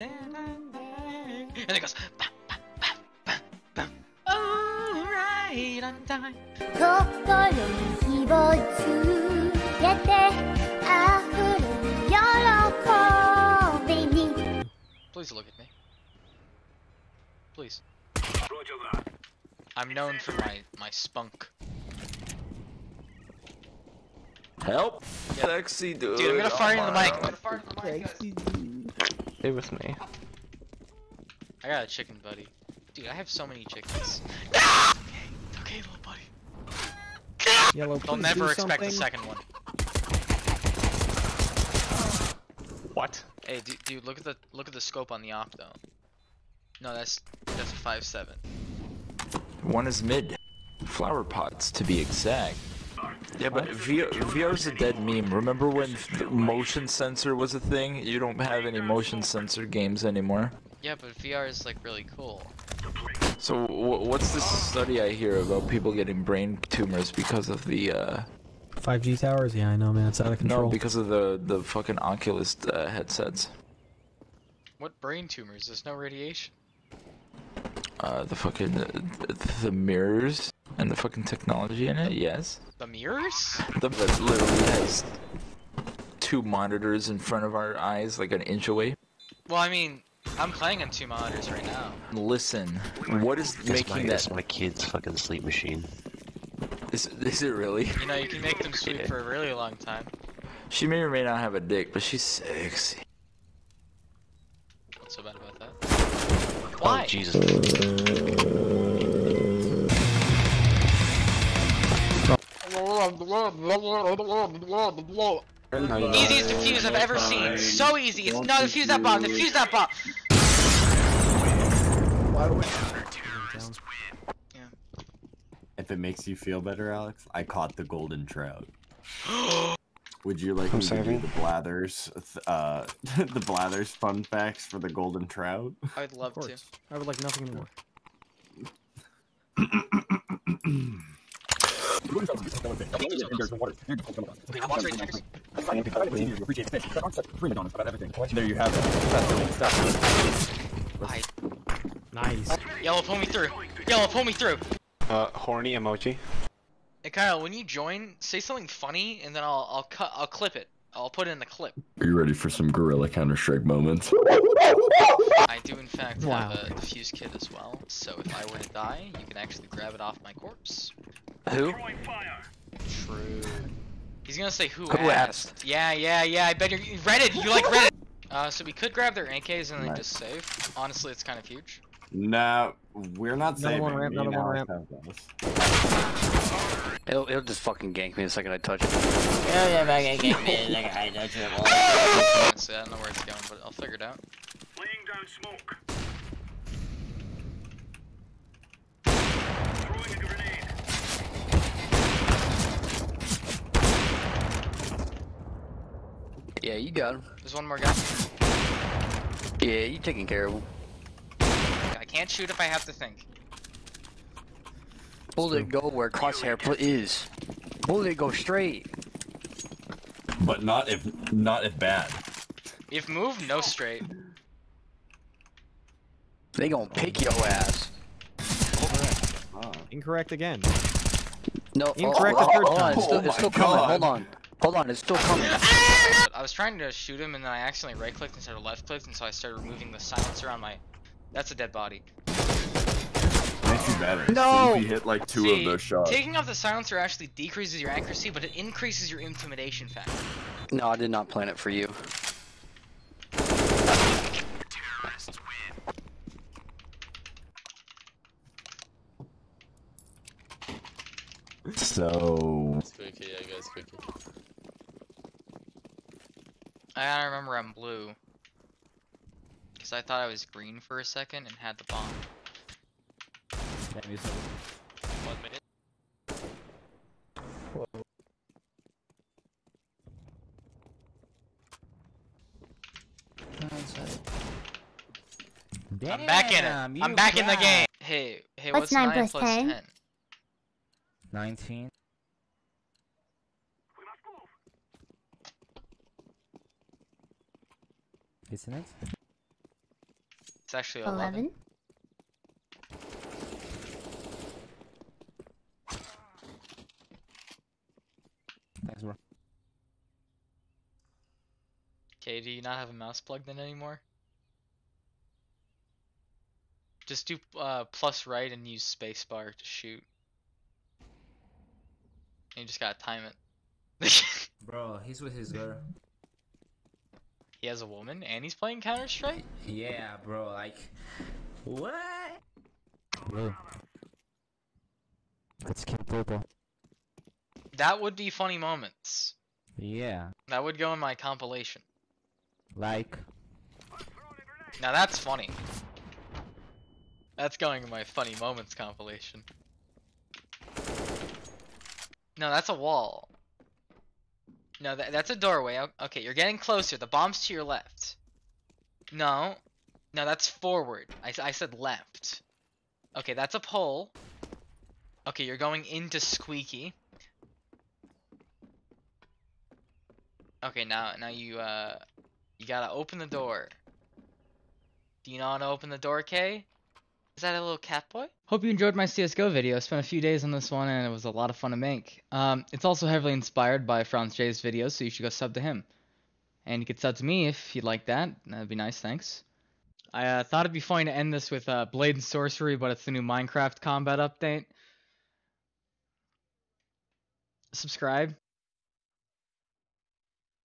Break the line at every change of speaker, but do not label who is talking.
And it goes. "Ba, ba, ba, ba, ba." Alright, on time.
心に火をつけて溢れる喜びに
Please look at me. Please. I'm known for my my spunk.
Help!
Yeah.
Sexy dude.
Dude, I'm gonna fire in the
Oh my
mic. I'm
God.
gonna fire in the mic. guys.
Stay with me.
I got a chicken buddy. Dude, I have so many chickens. okay, okay, little buddy.
Yellow,
They'll never
do
expect the
something.
second one.
What?
Hey, dude, dude, look at the look at the scope on the op though. No, that's that's a five seven.
One is mid. Flower pots, to be exact. Yeah, but VR, VR's a dead meme. Remember when motion sensor was a thing? You don't have any motion sensor games anymore.
Yeah, but VR is like really cool.
So wh- what's this study I hear about people getting brain tumors because of the uh
5G towers? Yeah, I know, man. It's out of control.
no because of the the fucking Oculus uh, headsets.
What brain tumors? There's no radiation.
Uh, the fucking uh, the mirrors and the fucking technology in it. Yes.
The mirrors?
The that literally has two monitors in front of our eyes, like an inch away.
Well, I mean, I'm playing on two monitors right now.
Listen, what is
That's
making
my,
that?
that's my kid's fucking sleep machine.
Is, is it really?
You know, you can make them sleep
Yeah.
for a really long time.
She may or may not have a dick, but she's sexy.
What's so bad about that? Oh, Why?
Oh Jesus!
Easiest defuse I've ever seen. So easy. It's no defuse that bomb. Defuse that bomb.
If it makes you feel better, Alex, I caught the golden trout. Would you like
I'm
me to do the Blathers, uh, the Blathers fun facts for the golden trout?
I'd love to.
I would like nothing more.
There you have it.
I...
Nice.
Yellow, pull me through. Yellow, pull me through.
Uh, horny emoji.
Hey Kyle, when you join, say something funny, and then I'll I'll cut I'll clip it. I'll put it in the clip.
Are you ready for some Gorilla Counter Strike moments?
I do in fact
Wow.
have a defuse kit as well, so if I were to die, you can actually grab it off my corpse.
Who?
True. He's gonna say who,
Who asked?
Yeah, yeah, yeah. I bet you're you Reddit. You like Reddit? Uh, so we could grab their AKs and then
Nice.
just save. Honestly, it's kind of huge.
No, we're not
Another
saving.
one ramp,
Me and
another one
Alex
ramp.
have those.
It'll, it'll just fucking gank me the second I touch it.
Honestly, I don't know where it's going, but I'll figure it out.
Laying down smoke. Throwing a grenade.
Yeah, you got him.
There's one more guy.
Yeah, you taking care of him.
I can't shoot if I have to think.
Bullet go where crosshair pl- is. Bullet go straight.
But not if not if bad.
If move, no straight.
They gonna pick your ass.
Oh.
Incorrect again.
No,
Incorrect
oh,
the third
hold on,
time.
it's still,
Oh
it's
my
still coming. Hold on. Hold on, it's still coming.
I was trying to shoot him and then I accidentally right clicked instead of left clicked and so I started removing the silencer on my. That's a dead body.
Makes you better.
No!
So you hit like two
See,
of those shots.
Taking off the silencer actually decreases your accuracy, but it increases your intimidation factor.
No, I did not plan it for you.
So
Squeaky, I guess, squeaky.
I gotta remember I'm blue. Because I thought I was green for a second and had the bomb.
One minute.
I'm back in it. I'm back in the game. Hey, hey,
What's
what's,
nine
9
plus
plus
10?
10?
19. Isn't it?
It's actually 11.
11.
Thanks, bro.
Okay, do you not have a mouse plugged in anymore? Just do uh, plus right and use spacebar to shoot. And you just gotta time it.
Bro, he's with his girl.
He has a woman and he's playing Counter Strike.
Yeah, bro, like. What?
Bro. Let's kill Purple.
That would be funny moments.
Yeah,
That would go in my compilation.
like.
Now that's funny. That's going in my funny moments compilation. No, that's a wall. No, that, that's a doorway. Okay, you're getting closer. The bomb's to your left. No. No, that's forward. I, I said left. Okay, that's a pole. Okay, you're going into Squeaky. Okay, now now you uh you gotta open the door. Do you know how to open the door, Kay? Is that a little cat boy? Hope you enjoyed my CSGO video. I spent a few days on this one and it was a lot of fun to make. Um, it's also heavily inspired by Franz J's videos, so you should go sub to him. And you could sub to me if you'd like that. That'd be nice, thanks. I uh, thought it'd be funny to end this with uh, Blade and Sorcery, but it's the new Minecraft combat update. Subscribe.